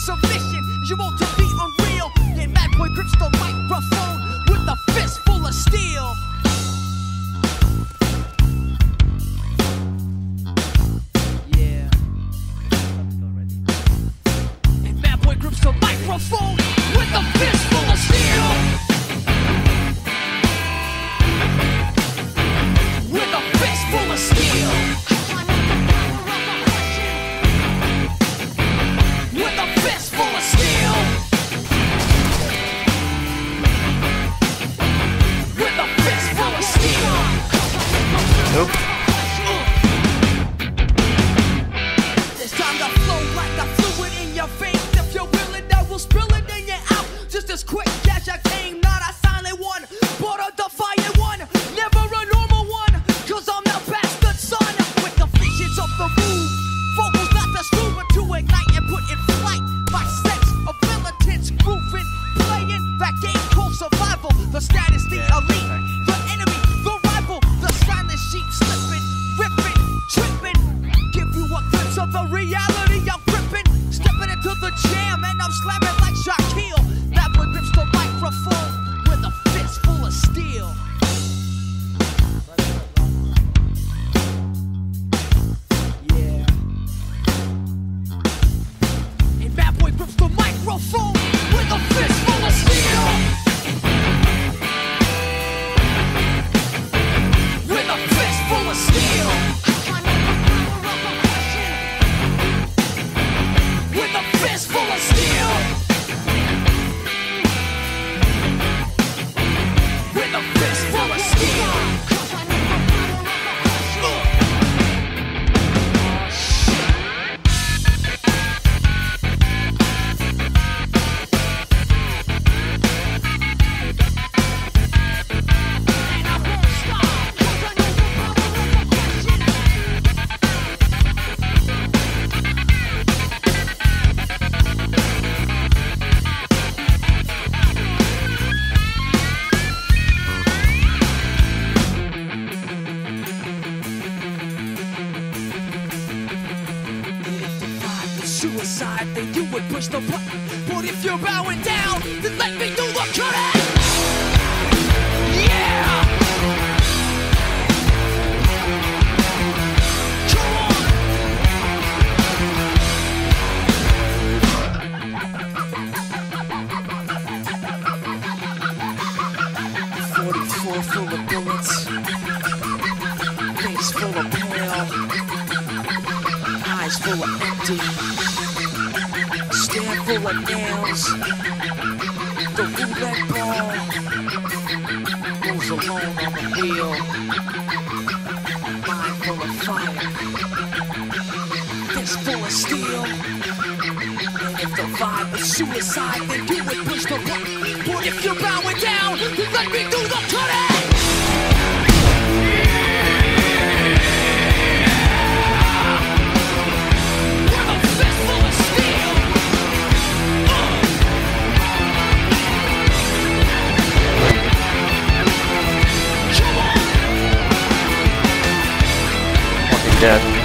submission. You want to be unreal? Yeah, Mad Boy grips the microphone with a fist full of steel. I'm slapping. you would push the button. But if you're bowing down, then let me do the cutting. Yeah! Forty-four full of bullets, face full of pale, eyes full of empty stand full of nails. The roulette ball goes alone on the wheel. Mind full of fire, fist full of steel. And if the vibe is suicide, then do it. push the button. But if you're bowing down, let me death.